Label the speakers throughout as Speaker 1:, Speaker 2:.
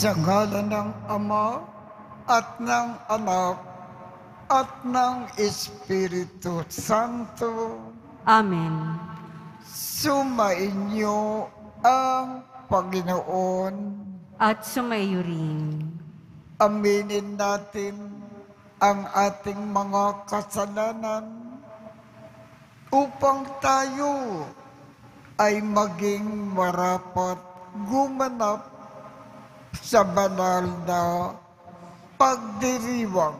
Speaker 1: Sa
Speaker 2: ngalan ng Ama at ng Anak at ng Espiritu Santo,
Speaker 3: Amen.
Speaker 2: sumainyo ang Panginoon.
Speaker 3: At sumayo rin.
Speaker 2: Aminin natin ang ating mga kasalanan upang tayo ay maging marapat gumanap sa banal na pagdiriwang.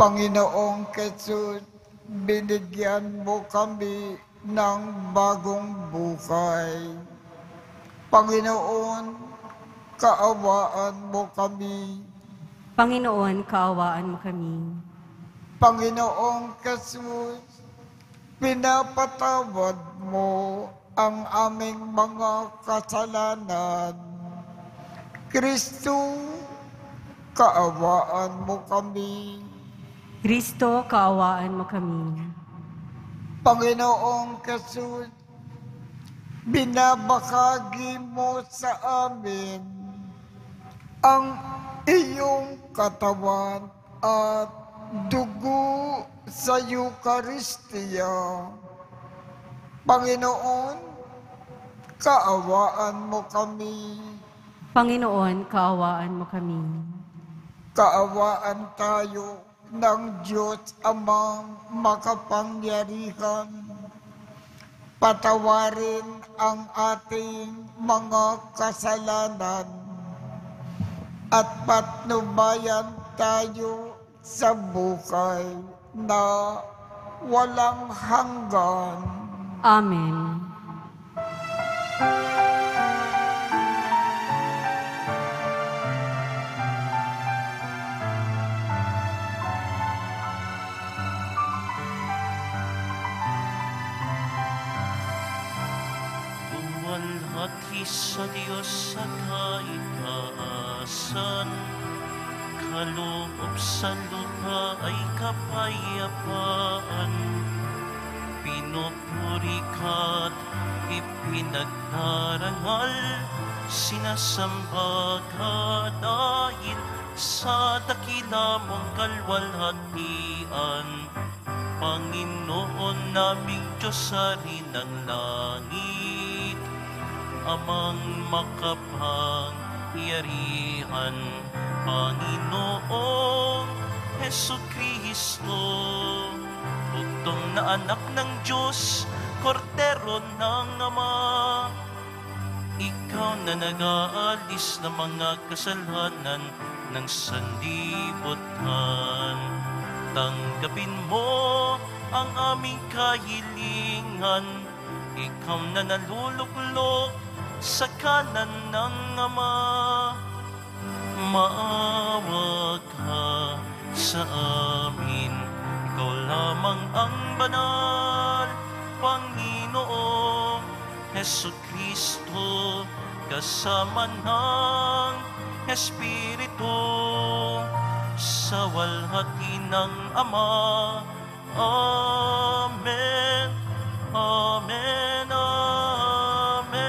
Speaker 2: Panginoong Jesus, binigyan mo kami ng bagong buhay. Panginoon, kaawaan mo kami.
Speaker 3: Panginoon, kaawaan mo kami.
Speaker 2: Panginoong Jesus, pinapatawad mo ang aming mga kasalanan. Kristo, kaawaan mo kami.
Speaker 3: Kristo, kaawaan mo kami.
Speaker 2: Panginoong Jesus, binabakagi mo sa amin ang iyong katawan at dugo sa Eucharistia. Panginoon, kaawaan mo kami.
Speaker 3: Panginoon, kaawaan mo kami.
Speaker 2: Kaawaan tayo ng Diyos amang makapangyarihan. Patawarin ang ating mga kasalanan at patnubayan tayo sa buhay na walang hanggan.
Speaker 3: Amen.
Speaker 1: Luwalhati sa Diyos sa kaitaasan, kaloob sa lupa ay kapayapaan. Pinupuri ka't ipinagdarangal, sinasamba ka dahil sa dakila mong kalwalhatian. Panginoon naming Diyos sa rin ng langit, amang makapangyarihan, Panginoong Heso Kristo, bugtong na anak ng Diyos, kordero ng Ama, ikaw na nag-aalis ng mga kasalanan ng sanlibutan. Tanggapin mo ang aming kahilingan. Ikaw na naluluklok sa kanan ng Ama. Maawa ka sa amin. Ikaw lamang ang banal, Panginoong Heso Kristo, kasama ng Espiritu sa walhati ng Ama. Amen. Amen. Amen.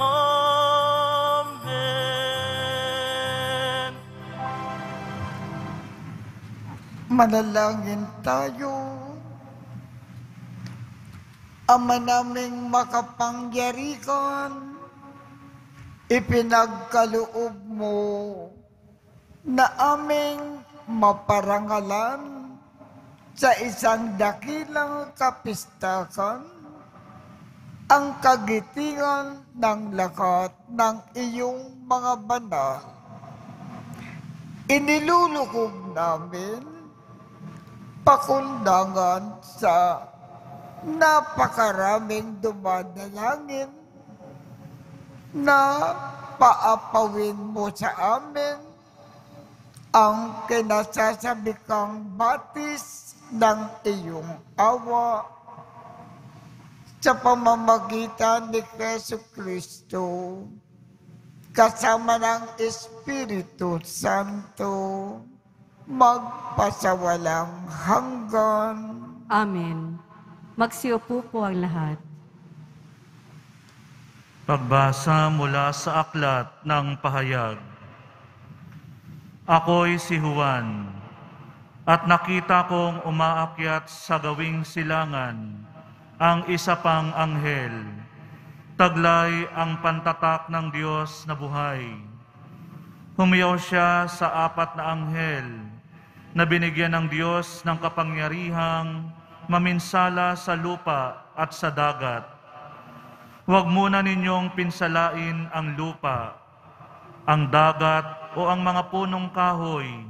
Speaker 1: Amen.
Speaker 2: Manalangin tayo. Ama naming makapangyarihan, ipinagkaloob mo na aming maparangalan sa isang dakilang kapistakan ang kagitingan ng lakat ng iyong mga banal. Inilulukog namin pakundangan sa napakaraming dumadalangin na paapawin mo sa amin ang kinasasabikang batis ng iyong awa sa pamamagitan ni Yesu Kristo kasama ng Espiritu Santo magpasawalang hanggan.
Speaker 3: Amen. Magsiupo po ang lahat.
Speaker 4: Pagbasa mula sa aklat ng pahayag. Ako'y si Juan, at nakita kong umaakyat sa gawing silangan ang isa pang anghel. Taglay ang pantatak ng Diyos na buhay. Humiyaw siya sa apat na anghel na binigyan ng Diyos ng kapangyarihang maminsala sa lupa at sa dagat. Huwag muna ninyong pinsalain ang lupa, ang dagat o ang mga punong kahoy.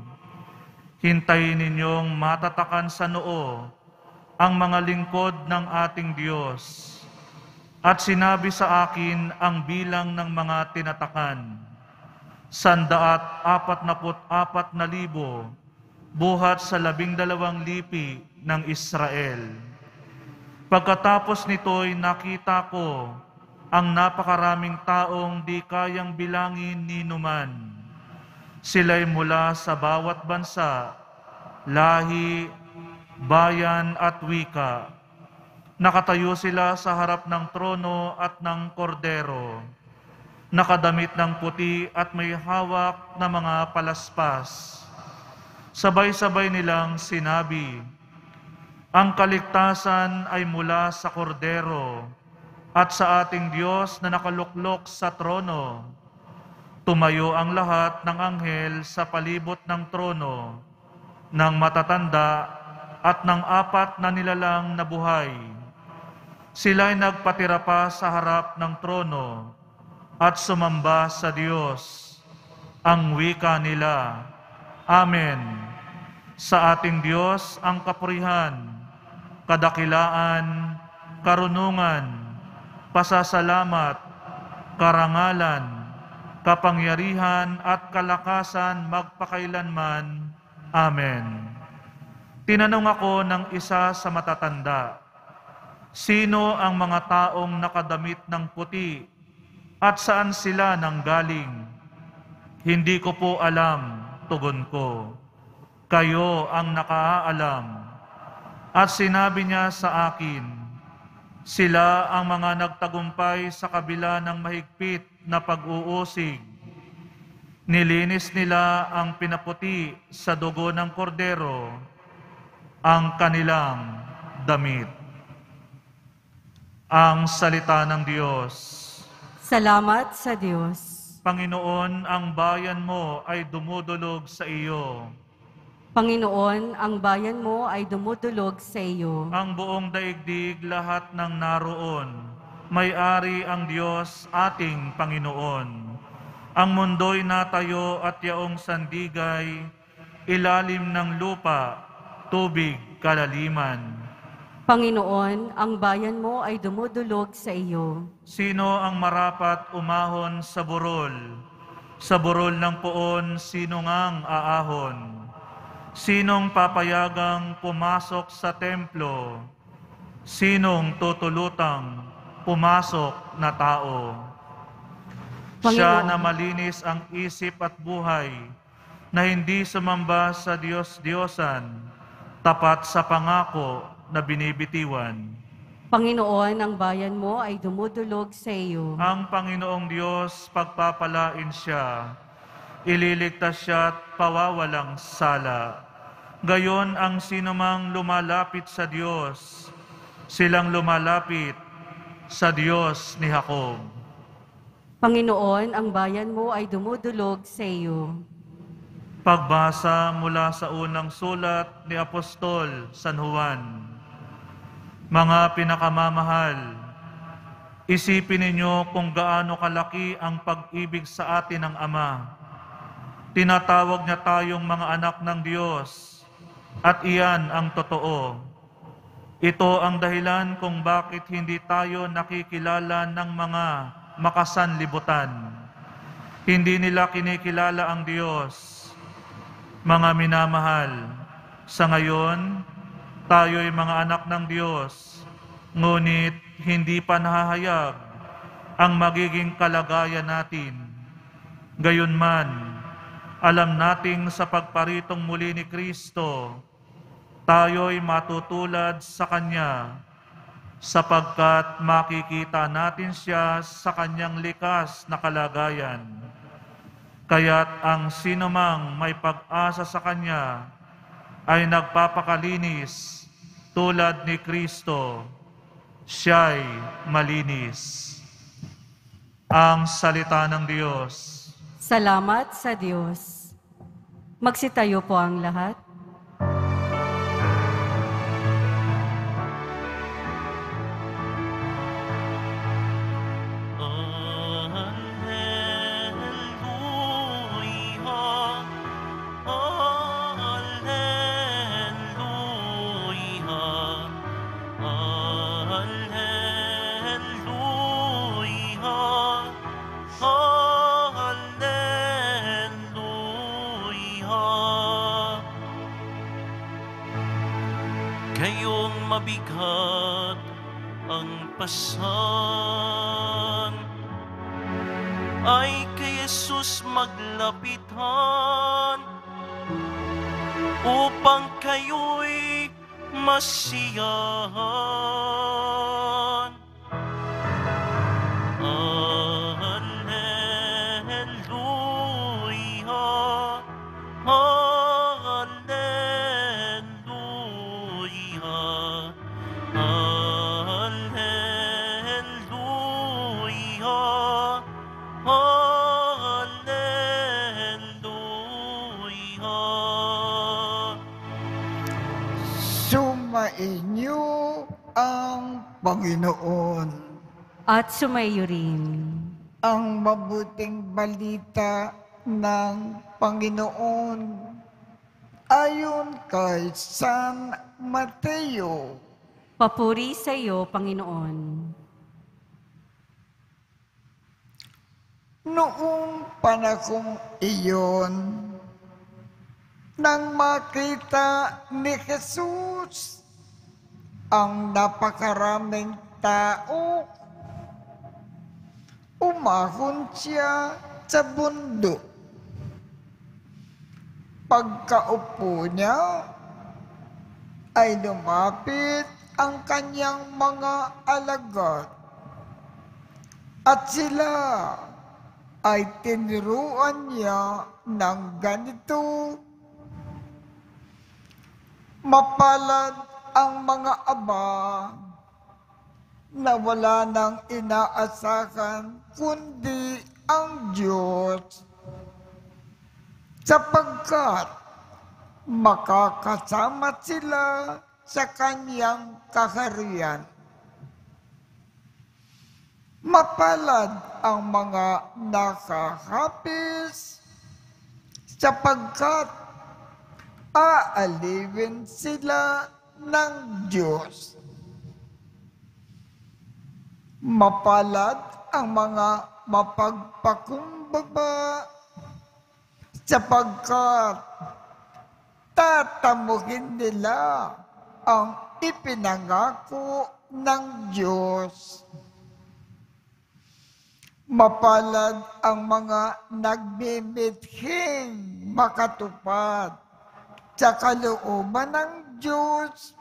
Speaker 4: Hintayin ninyong matatakan sa noo ang mga lingkod ng ating Diyos. At sinabi sa akin ang bilang ng mga tinatakan. Sandaat apat naput apat na libo buhat sa labing dalawang lipi ng Israel. Pagkatapos nito'y nakita ko ang napakaraming taong di kayang bilangin ni numan. Sila'y mula sa bawat bansa, lahi, bayan at wika. Nakatayo sila sa harap ng trono at ng kordero. Nakadamit ng puti at may hawak na mga palaspas. Sabay-sabay nilang sinabi, Ang kaligtasan ay mula sa kordero at sa ating Diyos na nakaluklok sa trono. Tumayo ang lahat ng anghel sa palibot ng trono, ng matatanda at ng apat na nilalang na buhay. Sila'y nagpatira pa sa harap ng trono at sumamba sa Diyos. Ang wika nila, Amen. Sa ating Diyos ang kapurihan, kadakilaan, karunungan, pasasalamat, karangalan, kapangyarihan at kalakasan magpakailanman. Amen. Tinanong ako ng isa sa matatanda, Sino ang mga taong nakadamit ng puti at saan sila nanggaling? Hindi ko po alam, tugon ko. Kayo ang nakaalam. At sinabi niya sa akin, sila ang mga nagtagumpay sa kabila ng mahigpit na pag-uusig. Nilinis nila ang pinaputi sa dugo ng kordero, ang kanilang damit. Ang salita ng Diyos.
Speaker 3: Salamat sa Diyos.
Speaker 4: Panginoon, ang bayan mo ay dumudulog sa iyo.
Speaker 3: Panginoon, ang bayan mo ay dumudulog sa iyo.
Speaker 4: Ang buong daigdig lahat ng naroon. May-ari ang Diyos ating Panginoon. Ang mundo'y natayo at yaong sandigay, ilalim ng lupa, tubig, kalaliman.
Speaker 3: Panginoon, ang bayan mo ay dumudulog sa iyo.
Speaker 4: Sino ang marapat umahon sa burol? Sa burol ng poon, sino ngang aahon? Sinong papayagang pumasok sa templo? Sinong tutulutang pumasok na tao? Siya
Speaker 3: Panginoon.
Speaker 4: na malinis ang isip at buhay, na hindi sumamba sa Diyos-Diyosan, tapat sa pangako na binibitiwan.
Speaker 3: Panginoon, ang bayan mo ay dumudulog sa iyo.
Speaker 4: Ang Panginoong Diyos, pagpapalain siya, ililigtas siya at pawawalang sala. Gayon ang sinumang lumalapit sa Diyos, silang lumalapit sa Diyos ni Jacob.
Speaker 3: Panginoon, ang bayan mo ay dumudulog sa iyo.
Speaker 4: Pagbasa mula sa unang sulat ni Apostol San Juan. Mga pinakamamahal, Isipin ninyo kung gaano kalaki ang pag-ibig sa atin ng Ama. Tinatawag niya tayong mga anak ng Diyos at iyan ang totoo. Ito ang dahilan kung bakit hindi tayo nakikilala ng mga makasanlibutan. Hindi nila kinikilala ang Diyos. Mga minamahal, sa ngayon, tayo'y mga anak ng Diyos, ngunit hindi pa nahahayag ang magiging kalagayan natin. Gayunman, alam nating sa pagparitong muli ni Kristo, tayo'y matutulad sa Kanya sapagkat makikita natin siya sa Kanyang likas na kalagayan. Kaya't ang sinumang may pag-asa sa Kanya ay nagpapakalinis tulad ni Kristo. Siya'y malinis. Ang salita ng Diyos.
Speaker 1: Salamat sa Diyos. Magsitayo po ang lahat.
Speaker 2: Panginoon ayon kay San Mateo.
Speaker 1: Papuri sa iyo, Panginoon.
Speaker 2: Noong panahong iyon, nang makita ni Jesus ang napakaraming tao, umahon siya sa bundok. Pagkaupo niya, ay lumapit ang kanyang mga alagad at sila ay tiniruan niya ng ganito. Mapalad ang mga aba na wala nang inaasahan kundi ang Diyos sapagkat makakasama sila sa kanyang kaharian. Mapalad ang mga nakahapis sapagkat aalipin sila ng Diyos. Mapalad ang mga mapagpakumbaba sapagkat tatamuhin nila ang ipinangako ng Diyos. Mapalad ang mga nagmimithing makatupad sa kalooban ng Diyos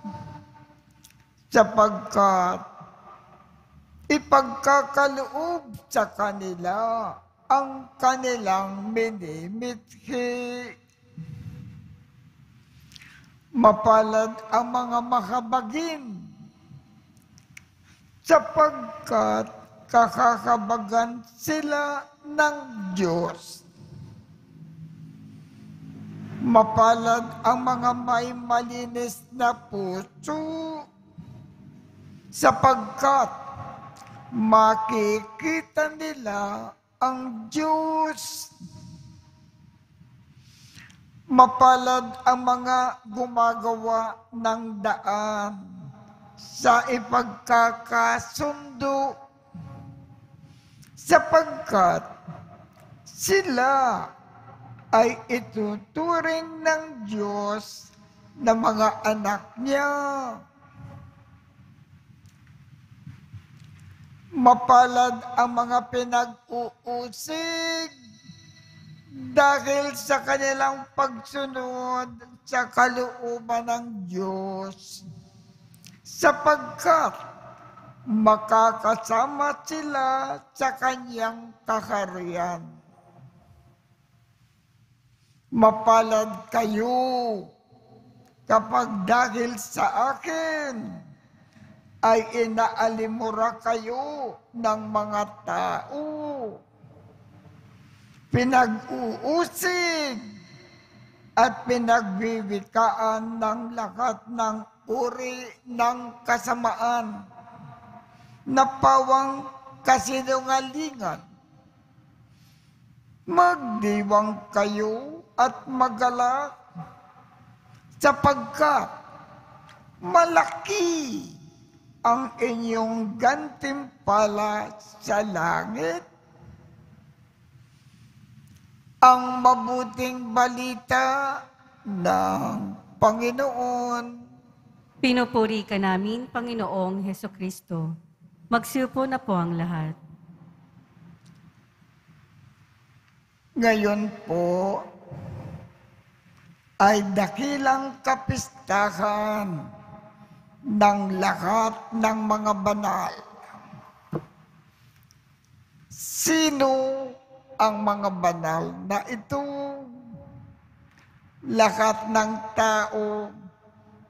Speaker 2: sapagkat ipagkakaloob sa kanila ang kanilang minimithi. Mapalad ang mga makabagin sapagkat kakakabagan sila ng Diyos. Mapalad ang mga may malinis na puso sapagkat makikita nila ang Diyos. Mapalad ang mga gumagawa ng daan sa ipagkakasundo sapagkat sila ay ituturing ng Diyos na mga anak niya. Mapalad ang mga pinag-uusig dahil sa kanilang pagsunod sa kalooban ng Diyos sapagkat makakasama sila sa kanyang kaharian. Mapalad kayo kapag dahil sa akin ay inaalimura kayo ng mga tao. Pinag-uusig at pinagbibikaan ng lahat ng uri ng kasamaan na pawang kasinungalingan. Magdiwang kayo at magalak sapagkat malaki ang inyong gantimpala sa langit. Ang mabuting balita ng Panginoon
Speaker 3: Pinupuri ka namin, Panginoong Heso Kristo. Magsiupo na po ang lahat.
Speaker 2: Ngayon po ay dakilang kapistahan ng lahat ng mga banal. Sino ang mga banal na ito? Lahat ng tao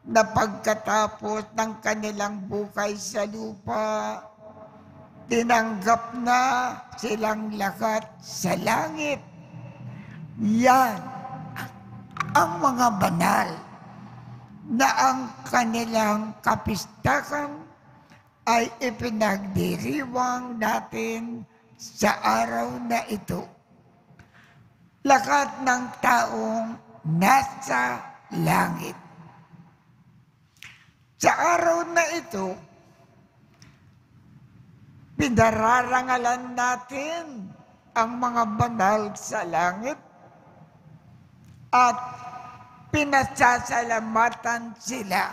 Speaker 2: na pagkatapos ng kanilang buhay sa lupa, tinanggap na silang lahat sa langit. Yan ang mga banal na ang kanilang kapistakan ay ipinagdiriwang natin sa araw na ito. Lakat ng taong nasa langit. Sa araw na ito, pinararangalan natin ang mga banal sa langit at pinasasalamatan sila.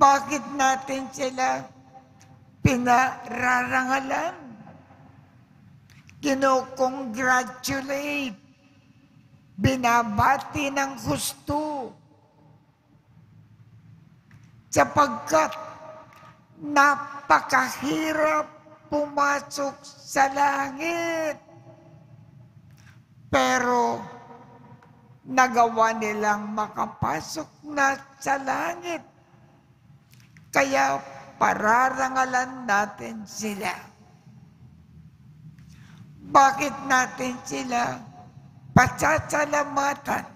Speaker 2: Bakit natin sila pinararangalan? Kino-congratulate, binabati ng gusto, sapagkat napakahirap pumasok sa langit. Pero nagawa nilang makapasok na sa langit. Kaya pararangalan natin sila. Bakit natin sila pasasalamatan?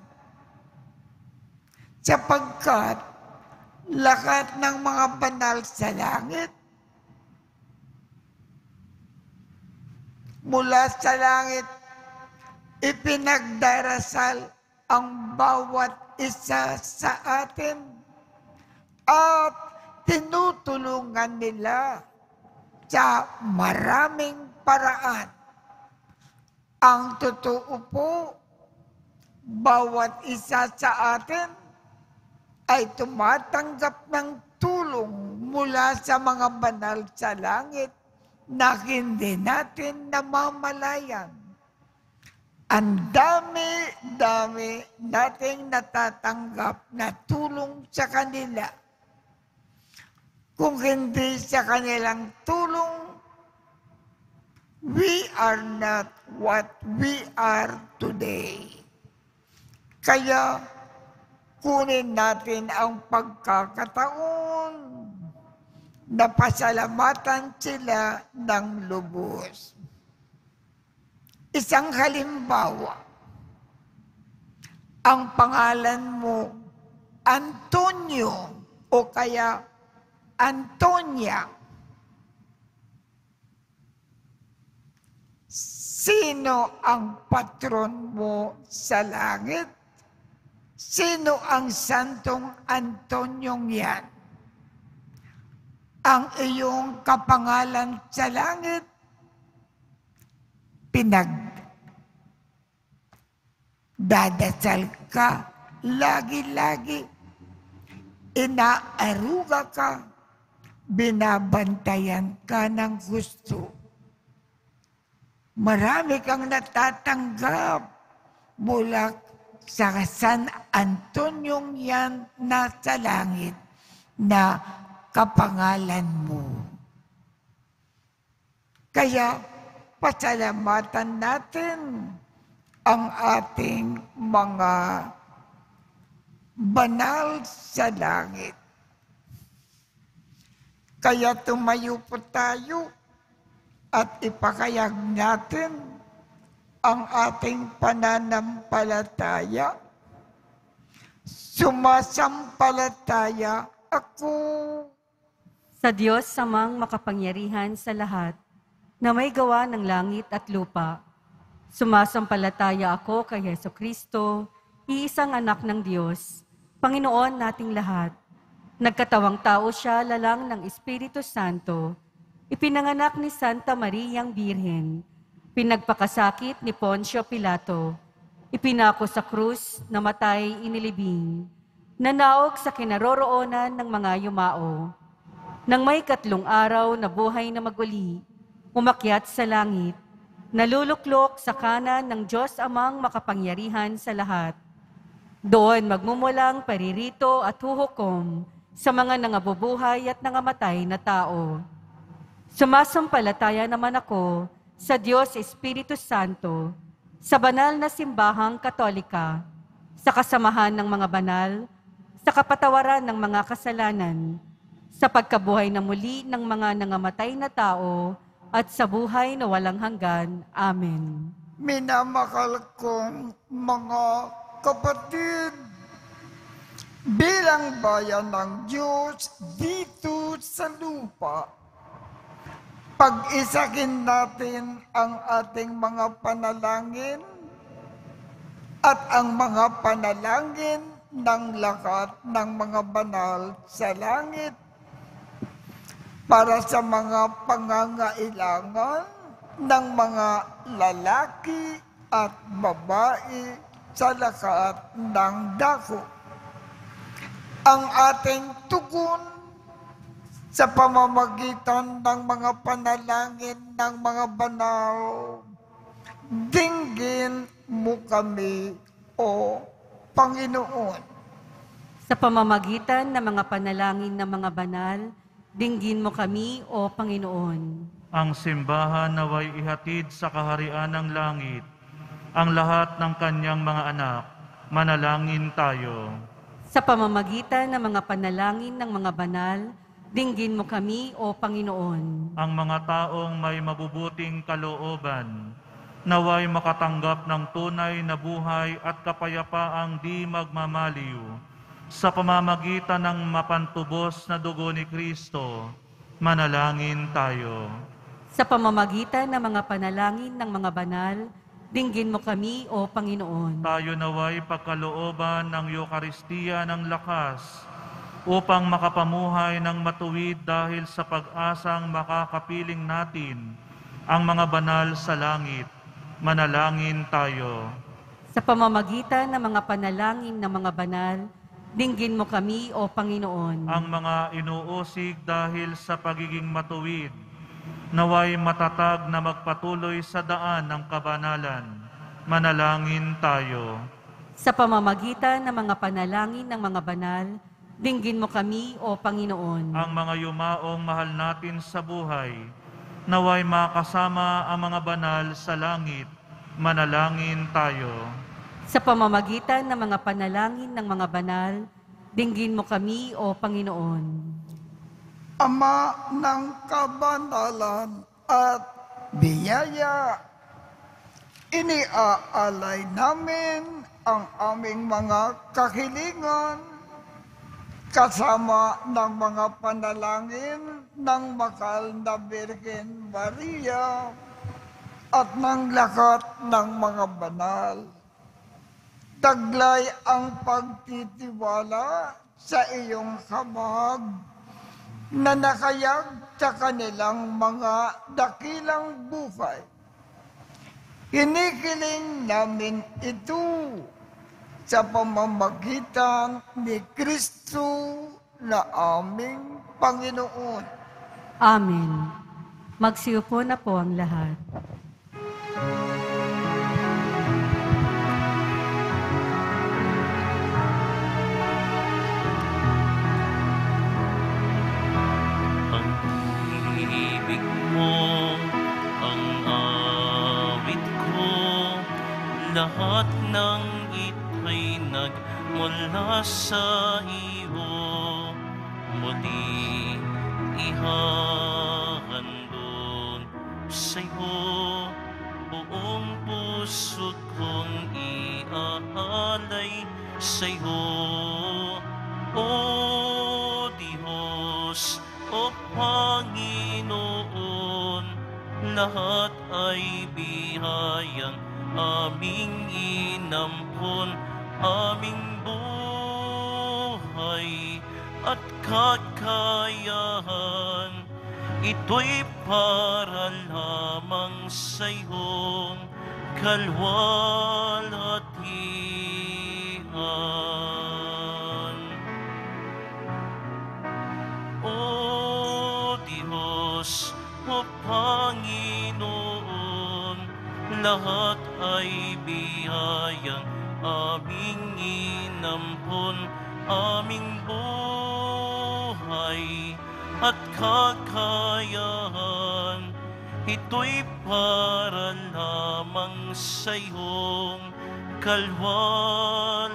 Speaker 2: Sapagkat lahat ng mga banal sa langit mula sa langit ipinagdarasal ang bawat isa sa atin at tinutulungan nila sa maraming paraan. Ang totoo po, bawat isa sa atin ay tumatanggap ng tulong mula sa mga banal sa langit na hindi natin namamalayan. Ang dami-dami nating natatanggap na tulong sa kanila. Kung hindi sa kanilang tulong, we are not what we are today. Kaya kunin natin ang pagkakataon na pasalamatan sila ng lubos. Isang halimbawa, ang pangalan mo Antonio o kaya Antonia. Sino ang patron mo sa langit? Sino ang santong Antonyong yan? Ang iyong kapangalan sa langit? Pinag dadasal ka lagi-lagi. Inaaruga ka, binabantayan ka ng gusto. Marami kang natatanggap mula sa San Antonyong yan nasa langit na kapangalan mo. Kaya pasalamatan natin ang ating mga banal sa langit. Kaya tumayo po tayo at ipakayag natin ang ating pananampalataya. Sumasampalataya ako.
Speaker 3: Sa Diyos samang makapangyarihan sa lahat, na may gawa ng langit at lupa. Sumasampalataya ako kay Yeso Kristo, iisang anak ng Diyos, Panginoon nating lahat. Nagkatawang tao siya lalang ng Espiritu Santo, ipinanganak ni Santa Mariang Birhen, pinagpakasakit ni Poncio Pilato, ipinako sa krus, namatay, inilibing, nanaog sa kinaroroonan ng mga yumao, nang may katlong araw na buhay na maguli, umakyat sa langit, naluluklok sa kanan ng Diyos amang makapangyarihan sa lahat. Doon magmumulang paririto at huhukom sa mga nangabubuhay at nangamatay na tao. Sumasampalataya naman ako sa Diyos Espiritu Santo, sa banal na simbahang katolika, sa kasamahan ng mga banal, sa kapatawaran ng mga kasalanan, sa pagkabuhay na muli ng mga nangamatay na tao at sa buhay na walang hanggan. Amen.
Speaker 2: Minamahal kong mga kapatid, bilang bayan ng Diyos dito sa lupa, pag-isakin natin ang ating mga panalangin at ang mga panalangin ng lahat ng mga banal sa langit para sa mga pangangailangan ng mga lalaki at babae sa lahat ng dako. Ang ating tugon sa pamamagitan ng mga panalangin ng mga banal, dinggin mo kami, O Panginoon.
Speaker 3: Sa pamamagitan ng mga panalangin ng mga banal, dinggin mo kami, O Panginoon.
Speaker 4: Ang simbahan naway ihatid sa kaharian ng langit, ang lahat ng kanyang mga anak, manalangin tayo.
Speaker 3: Sa pamamagitan ng mga panalangin ng mga banal, dinggin mo kami, O Panginoon.
Speaker 4: Ang mga taong may mabubuting kalooban, naway makatanggap ng tunay na buhay at kapayapaang di magmamaliw sa pamamagitan ng mapantubos na dugo ni Kristo, manalangin tayo.
Speaker 3: Sa pamamagitan ng mga panalangin ng mga banal, dinggin mo kami, O Panginoon.
Speaker 4: Tayo naway pagkalooban ng Eukaristiya ng lakas upang makapamuhay ng matuwid dahil sa pag-asang makakapiling natin ang mga banal sa langit. Manalangin tayo.
Speaker 3: Sa pamamagitan ng mga panalangin ng mga banal, dinggin mo kami, O Panginoon.
Speaker 4: Ang mga inuusig dahil sa pagiging matuwid, naway matatag na magpatuloy sa daan ng kabanalan. Manalangin tayo.
Speaker 3: Sa pamamagitan ng mga panalangin ng mga banal, dinggin mo kami, O Panginoon.
Speaker 4: ang mga yumaong mahal natin sa buhay, naway makasama ang mga banal sa langit, manalangin tayo.
Speaker 3: Sa pamamagitan ng mga panalangin ng mga banal, dinggin mo kami, O Panginoon.
Speaker 2: Ama ng kabanalan at biyaya, iniaalay namin ang aming mga kahilingan kasama ng mga panalangin ng Makal na Birhen Maria at ng lahat ng mga banal. Taglay ang pagtitiwala sa iyong hamag na nakayag sa kanilang mga dakilang buhay. Hinikiling namin ito sa pamamagitan ni Kristo na aming Panginoon.
Speaker 3: Amen. Magsiupo na po ang lahat.
Speaker 1: Ang Lahat ng ito'y nagmula sa iyo Muli ihahandon sa'yo. Buong puso kong iaalay sa'yo O Diyos, O Panginoon, lahat ay bihayang aming inampon, aming buhay at kakayahan. Ito'y para lamang sa iyong kalwalhatian. O Diyos, O Panginoon, lahat ay biyayang aming inampon, aming buhay at kakayahan. Ito'y para lamang sa iyong kalwalhatian.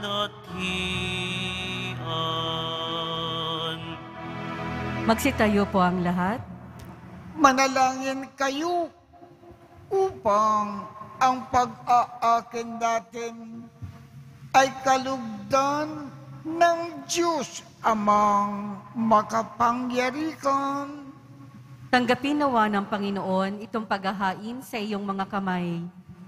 Speaker 3: Magsitayo po ang lahat.
Speaker 2: Manalangin kayo upang ang pag-aakin natin ay kalugdan ng Diyos amang makapangyarihan
Speaker 3: Tanggapin nawa ng Panginoon itong paghahain sa iyong mga kamay,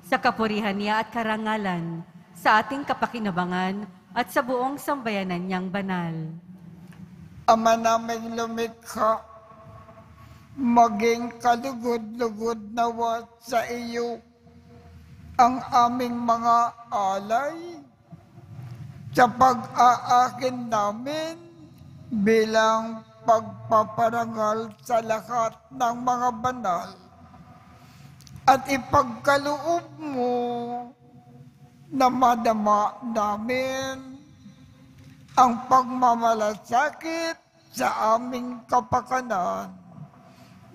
Speaker 3: sa kapurihan niya at karangalan, sa ating kapakinabangan at sa buong sambayanan niyang banal.
Speaker 2: Ama naming lumikha, maging kalugod-lugod nawa sa iyo ang aming mga alay sa pag-aakin namin bilang pagpaparangal sa lahat ng mga banal. At ipagkaloob mo na madama namin ang pagmamalasakit sa aming kapakanan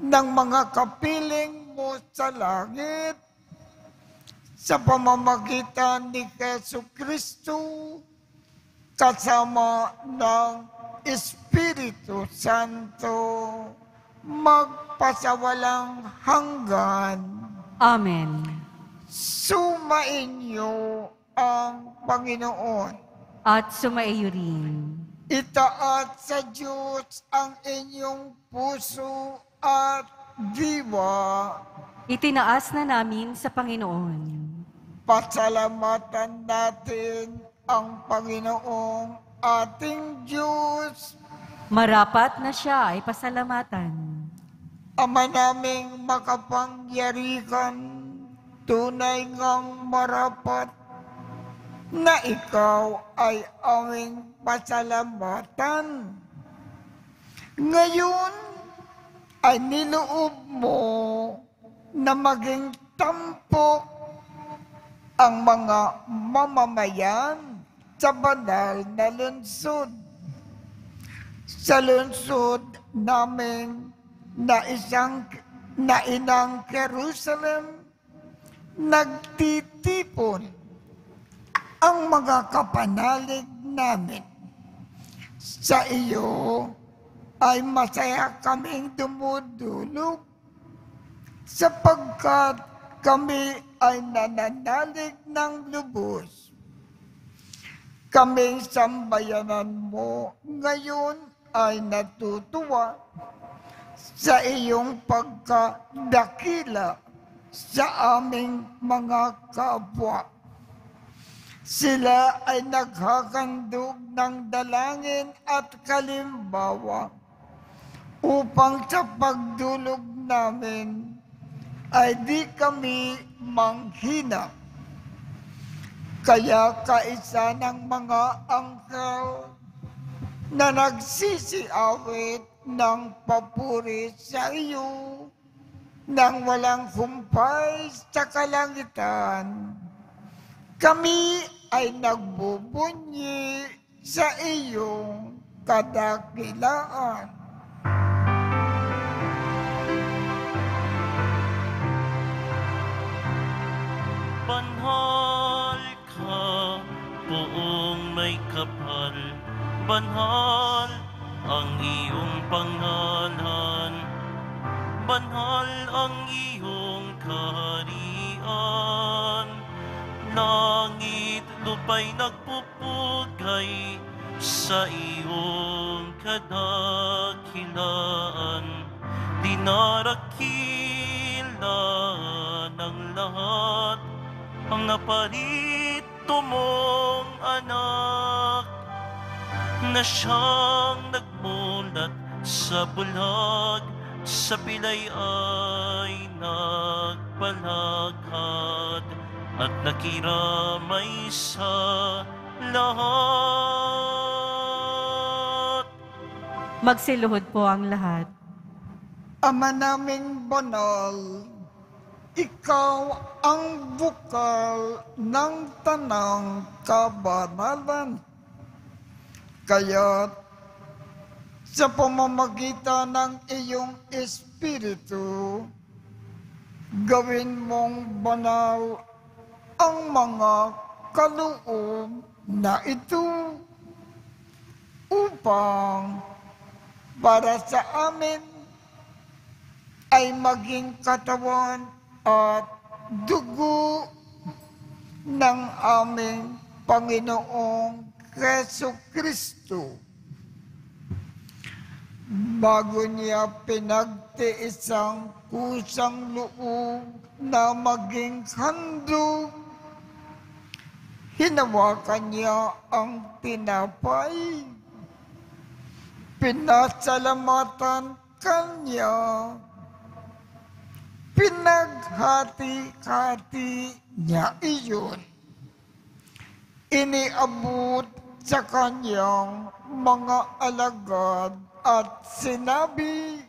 Speaker 2: ng mga kapiling mo sa langit sa pamamagitan ni Keso Kristo kasama ng Espiritu Santo magpasawalang hanggan.
Speaker 3: Amen.
Speaker 2: Sumainyo ang Panginoon.
Speaker 3: At sumaiyo rin.
Speaker 2: Itaat sa Diyos ang inyong puso at diwa.
Speaker 3: Itinaas na namin sa Panginoon.
Speaker 2: Pasalamatan natin ang Panginoong ating Diyos.
Speaker 3: Marapat na siya ay pasalamatan.
Speaker 2: Ama naming makapangyarihan, tunay ngang marapat na ikaw ay aming pasalamatan. Ngayon ay niloob mo na maging tampok ang mga mamamayan sa banal na lungsod. Sa lungsod namin na isang na inang Jerusalem, nagtitipon ang mga kapanalig namin. Sa iyo ay masaya kaming dumudulog sapagkat kami ay nananalig ng lubos. Kaming sambayanan mo ngayon ay natutuwa sa iyong pagkadakila sa aming mga kapwa. Sila ay naghakandog ng dalangin at kalimbawa upang sa pagdulog namin ay di kami manghina. Kaya kaisa ng mga angkel na nagsisiawit ng papuri sa iyo nang walang humpay sa kalangitan. Kami ay nagbubunyi sa iyong kadakilaan.
Speaker 1: Banhal ka, buong may kapal. Banhal ang iyong pangalan. Banhal ang iyong kaharian. Langit, lupa'y nagpupugay sa iyong kadakilaan. Dinarakila ng lahat ang naparito mong anak na siyang nagmulat sa bulag sa pilay ay nagpalakad at nakiramay sa lahat.
Speaker 3: Magsiluhod po ang lahat.
Speaker 2: Ama naming banal, ikaw ang bukal ng tanang kabanalan. Kaya sa pamamagitan ng iyong Espiritu, gawin mong banal ang mga kaloob na ito upang para sa amin ay maging katawan at dugo ng aming Panginoong Keso Kristo. Bago niya pinagtiis ang kusang loob na maging handog, hinawakan niya ang tinapay. Pinasalamatan kanya Pinaghati-hati niya iyon. Iniabot sa kanyang mga alagad at sinabi,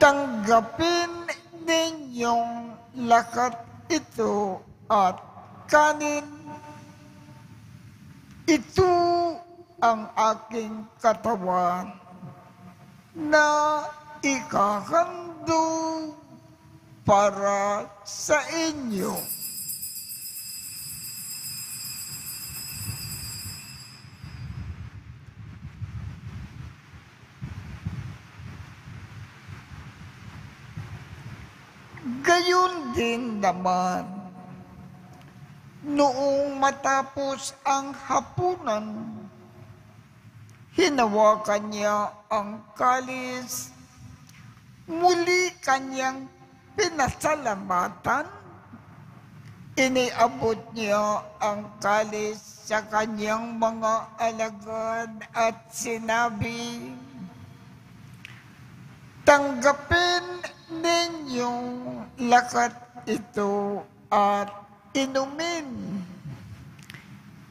Speaker 2: Tanggapin ninyong lakat ito at kanin. Ito ang aking katawan na ikakando para sa inyo. Gayon din naman, noong matapos ang hapunan, hinawakan niya ang kalis muli kanyang pinasalamatan. Iniabot niya ang kalis sa kanyang mga alagad at sinabi, Tanggapin ninyong lakat ito at inumin.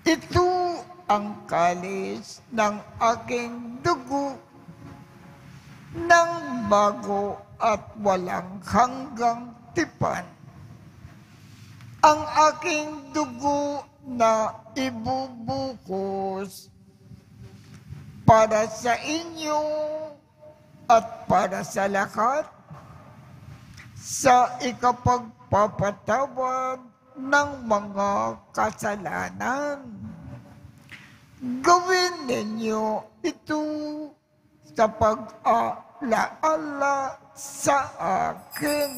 Speaker 2: Ito ang kalis ng aking dugo ng bago at walang hanggang tipan. Ang aking dugo na ibubukos para sa inyo at para sa lahat sa ikapagpapatawad ng mga kasalanan. Gawin ninyo ito sa pag-alaala sa akin.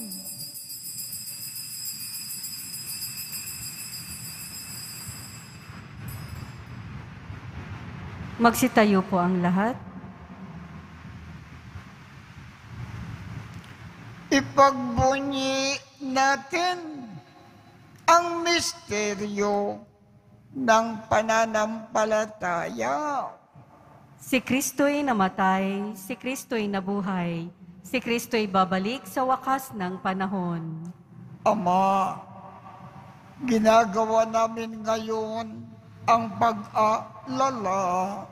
Speaker 3: Magsitayo po ang lahat.
Speaker 2: Ipagbunyi natin ang misteryo ng pananampalataya.
Speaker 3: Si Kristo'y namatay, si Kristo'y nabuhay, si Kristo'y babalik sa wakas ng panahon.
Speaker 2: Ama, ginagawa namin ngayon ang pag-aalala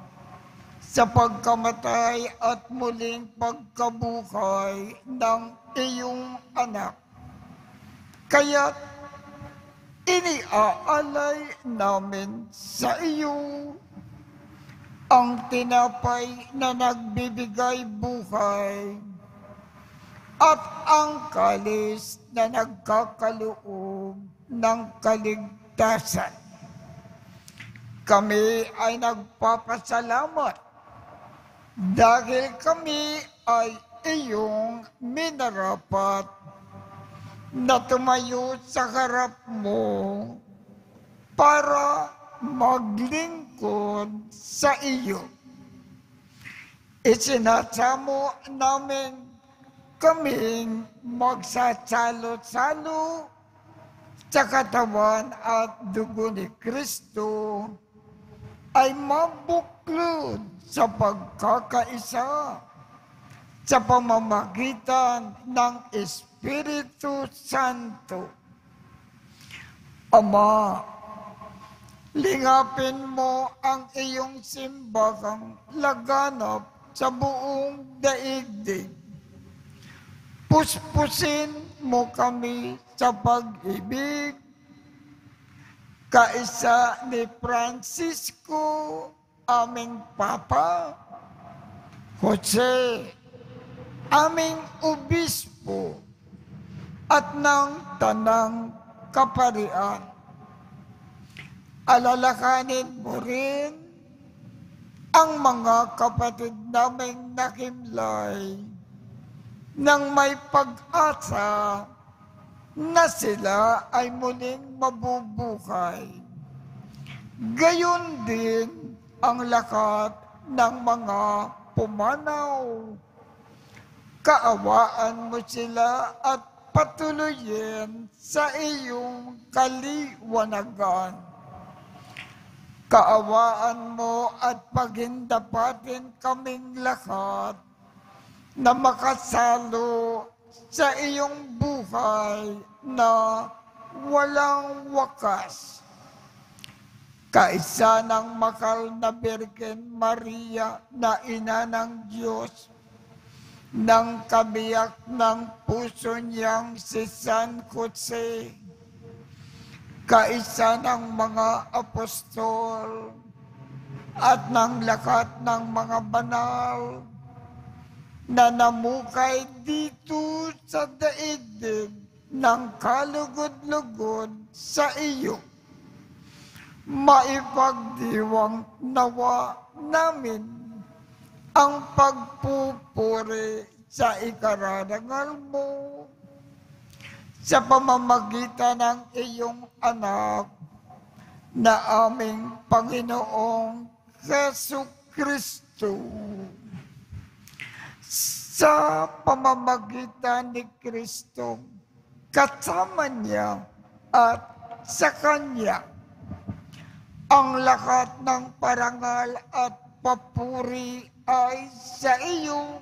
Speaker 2: sa pagkamatay at muling pagkabuhay ng iyong anak. Kaya iniaalay namin sa iyo ang tinapay na nagbibigay buhay at ang kalis na nagkakaloob ng kaligtasan. Kami ay nagpapasalamat dahil kami ay iyong minarapat na tumayo sa harap mo para maglingkod sa iyo. Isinasamo namin kaming magsasalo-salo sa katawan at dugo ni Kristo ay mabuklod sa pagkakaisa sa pamamagitan ng Espiritu Santo. Ama, lingapin mo ang iyong simbahang laganap sa buong daigdig. Puspusin mo kami sa pag-ibig, kaisa ni Francisco, aming Papa, Jose, aming Obispo, at ng Tanang Kaparian. Alalakanin mo rin ang mga kapatid naming nakimlay nang may pag-asa na sila ay muling mabubuhay. Gayon din ang lakat ng mga pumanaw. Kaawaan mo sila at patuloyin sa iyong kaliwanagan. Kaawaan mo at pagindapatin kaming lahat na makasalo sa iyong buhay na walang wakas. Kaisa ng makal na Birgen Maria na ina ng Diyos, ng kabiyak ng puso niyang si San Jose, kaisa ng mga apostol, at ng lakat ng mga banal, na namukay dito sa daigdig ng kalugod-lugod sa iyo. Maipagdiwang nawa namin ang pagpupuri sa ikararangal mo sa pamamagitan ng iyong anak na aming Panginoong Yesu Kristo. Sa pamamagitan ni Kristo, kasama niya at sa Kanya, ang lahat ng parangal at papuri ay sa iyo,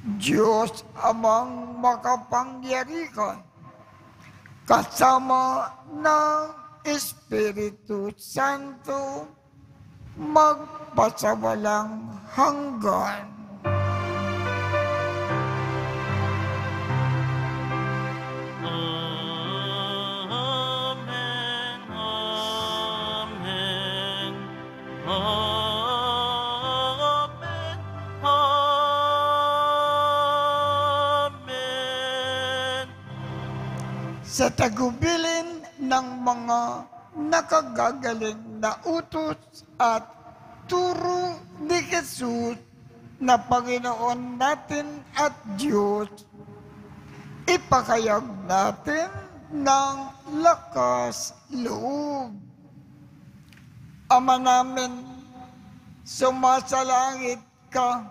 Speaker 2: Diyos amang makapangyarihan, kasama ng Espiritu Santo, magpasawalang hanggan. Sa tagubilin ng mga nakagagaling na utos at turo ni Jesus na Panginoon natin at Diyos, ipakayag natin ng lakas loob. Ama namin, sumasalangit ka,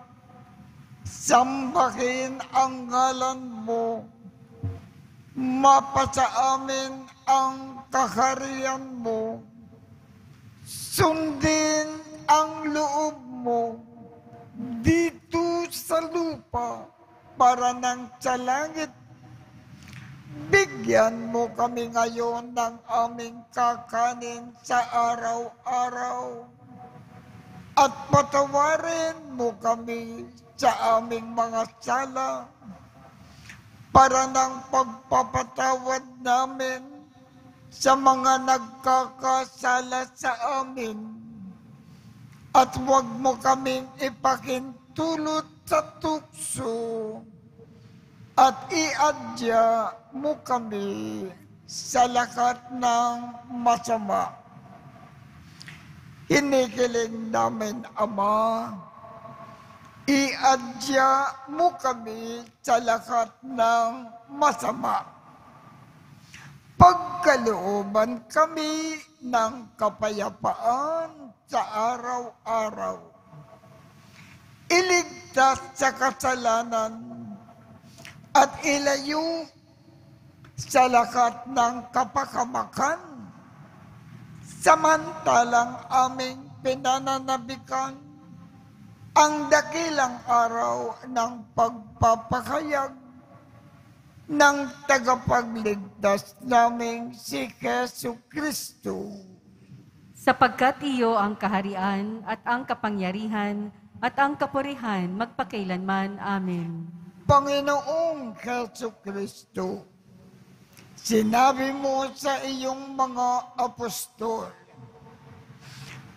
Speaker 2: Sambahin ang ngalan mo. Mapasa amin ang kaharian mo. Sundin ang loob mo dito sa lupa para nang sa langit. Bigyan mo kami ngayon ng aming kakanin sa araw-araw at patawarin mo kami sa aming mga sala para ng pagpapatawad namin sa mga nagkakasala sa amin. At huwag mo kaming ipakintulot sa tukso at iadya mo kami sa lakat ng masama. Hinikiling namin, Ama, iadya mo kami sa lakat ng masama. Pagkalooban kami ng kapayapaan sa araw-araw. Iligtas sa kasalanan at ilayo sa lakat ng kapakamakan samantalang aming pinananabikan ang dakilang araw ng pagpapakayag ng tagapagligtas naming si Keso Kristo.
Speaker 3: Sapagkat iyo ang kaharian at ang kapangyarihan at ang kapurihan magpakailanman. Amen.
Speaker 2: Panginoong Keso Kristo, sinabi mo sa iyong mga apostol,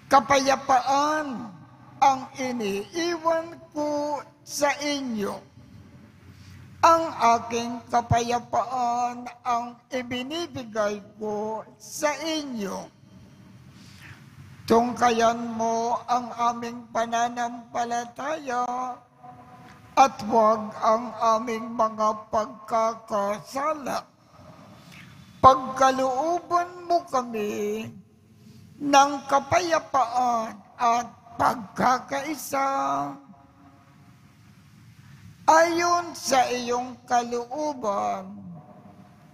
Speaker 2: kapayapaan ang iniiwan ko sa inyo. Ang aking kapayapaan ang ibinibigay ko sa inyo. Tungkayan mo ang aming pananampalataya at huwag ang aming mga pagkakasala. Pagkalooban mo kami ng kapayapaan at pagkakaisa ayon sa iyong kalooban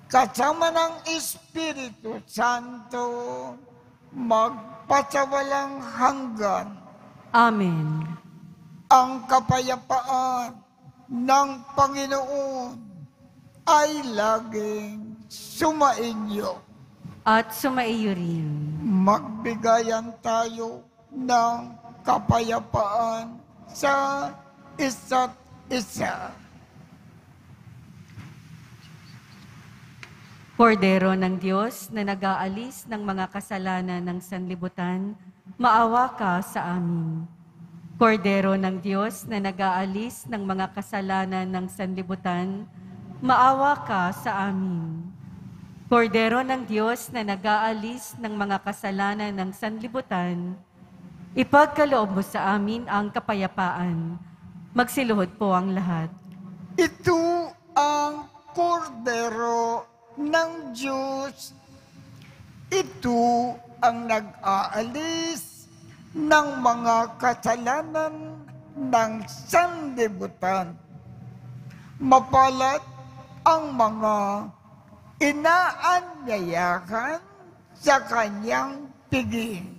Speaker 2: kasama ng Espiritu Santo magpasawalang hanggan
Speaker 3: Amen.
Speaker 2: ang kapayapaan ng Panginoon ay laging sumainyo.
Speaker 3: At sumaiyo rin.
Speaker 2: Magbigayan tayo ng kapayapaan sa isa't isa.
Speaker 3: Kordero ng Diyos na nag-aalis ng mga kasalanan ng sanlibutan, maawa ka sa amin. Kordero ng Diyos na nag-aalis ng mga kasalanan ng sanlibutan, maawa ka sa amin. Kordero ng Diyos na nag-aalis ng mga kasalanan ng sanlibutan, ipagkaloob mo sa amin ang kapayapaan. Magsiluhod po ang lahat.
Speaker 2: Ito ang kordero ng Diyos. Ito ang nag-aalis ng mga kasalanan ng sanlibutan. Mapalat ang mga inaanyayakan sa kanyang piging.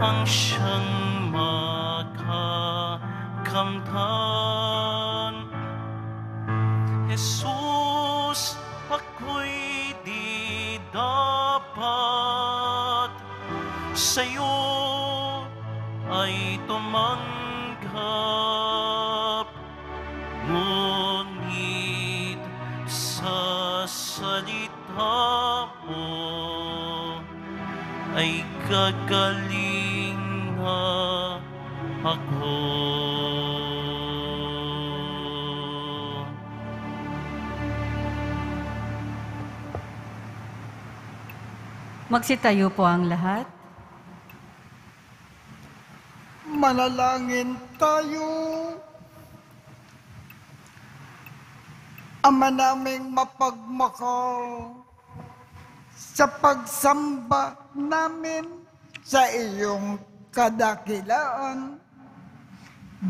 Speaker 1: Ang siyang makakamtan. Jesus, ako'y di dapat sa'yo ay tumanggap. Ngunit sa salita mo ay gagaling
Speaker 3: Magsitayo po ang lahat.
Speaker 2: Manalangin tayo. Ama naming mapagmakaw sa pagsamba namin sa iyong kadakilaan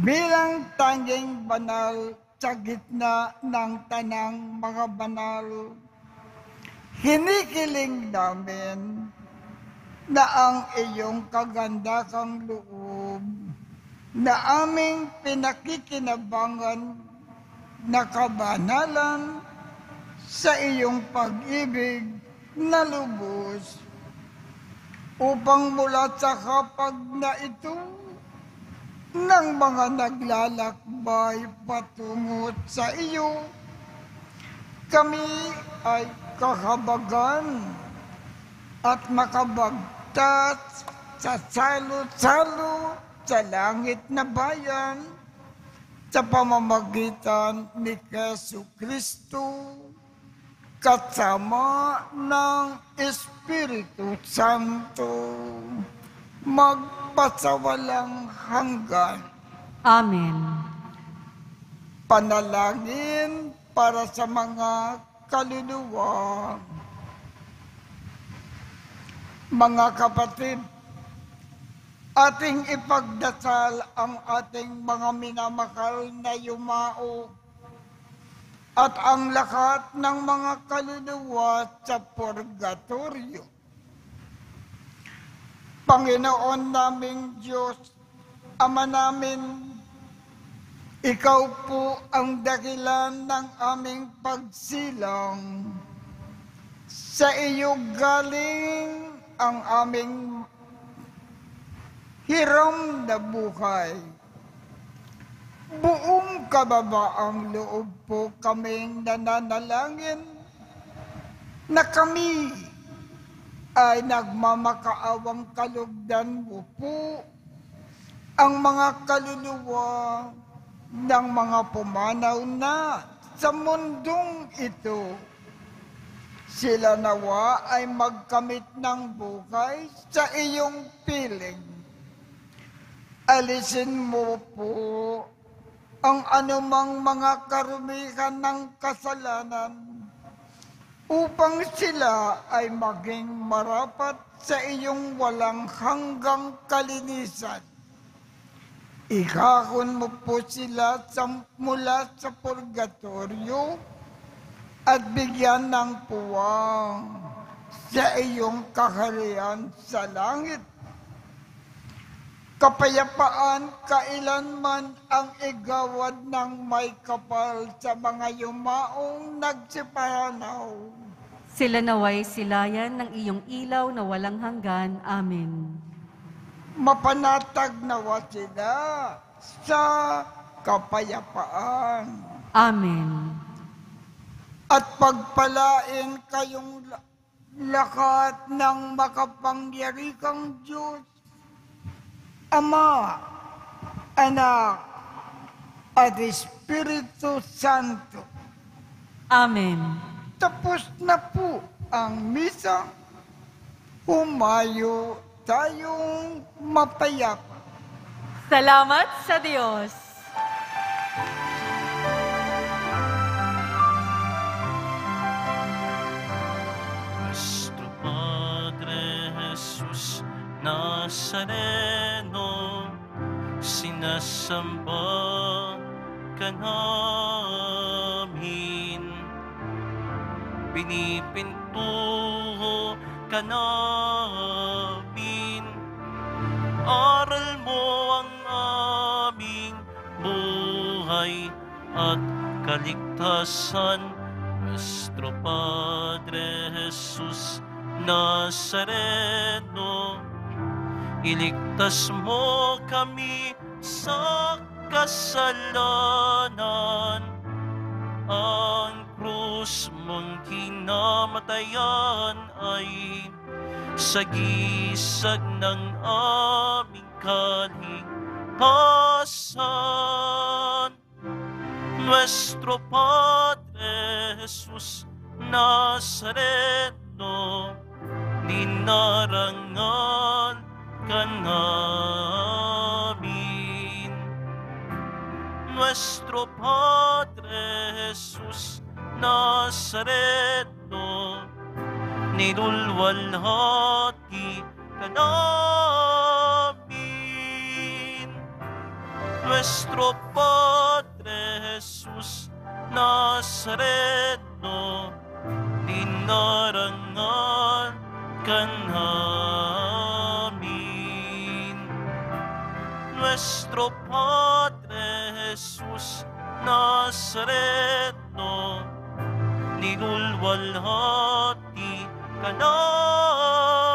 Speaker 2: bilang tanging banal sa gitna ng tanang mga banal. Hinikiling namin na ang iyong kagandakang loob na aming pinakikinabangan na kabanalan sa iyong pag-ibig na lubos upang mula sa kapag na ito ng mga naglalakbay patungo sa iyo, kami ay kakabagan at makabagtas sa salo-salo sa langit na bayan sa pamamagitan ni Kesu Kristo kasama ng Espiritu Santo magpasawalang hanggan.
Speaker 3: Amen.
Speaker 2: Panalangin para sa mga kaluluwa. Mga kapatid, ating ipagdasal ang ating mga minamakal na yumao at ang lahat ng mga kaluluwa sa purgatorio. Panginoon naming Diyos, Ama namin, Ikaw po ang dakilan ng aming pagsilang. Sa iyo galing ang aming hiram na buhay. Buong kababaang loob po kaming nananalangin na kami ay nagmamakaawang kalugdan mo po ang mga kaluluwa ng mga pumanaw na sa mundong ito. Sila nawa ay magkamit ng buhay sa iyong piling. Alisin mo po ang anumang mga karumihan ng kasalanan upang sila ay maging marapat sa iyong walang hanggang kalinisan. Ikakon mo po sila sa, mula sa purgatorio at bigyan ng puwang sa iyong kaharian sa langit. Kapayapaan kailanman ang igawad ng may kapal sa mga yumaong nagsipahanaw.
Speaker 3: Sila naway silayan ng iyong ilaw na walang hanggan. Amen.
Speaker 2: Mapanatag nawa sila sa kapayapaan.
Speaker 3: Amen.
Speaker 2: At pagpalain kayong la- lakat ng makapangyarikang Diyos, Ama, Anak, at Espiritu Santo.
Speaker 3: Amen.
Speaker 2: Tapos na po ang misa. Humayo tayong mapayapa.
Speaker 3: Salamat sa Diyos.
Speaker 1: Nuestro Padre Jesus Nazareno, sinasamba ka namin. Pinipintuho ka namin. Aral mo ang aming buhay at kaligtasan. Nuestro Padre Jesus Nazareno, iligtas mo kami sa kasalanan. Ang krus mong kinamatayan ay sagisag ng aming kaligtasan. Nuestro Padre Jesus Nazareno, dinarangan ka namin. Nuestro Padre Jesus Nazareno, nilulwalhati ka namin. Nuestro Padre Jesus Nazareno, dinarangan ka namin. Nuestro Padre Jesus Nazareno, nilulwalhati ka